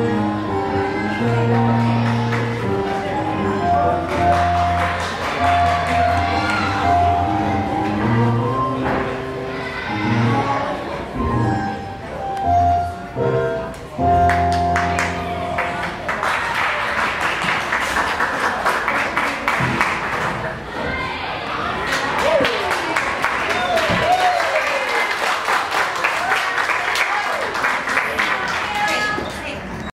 Amen.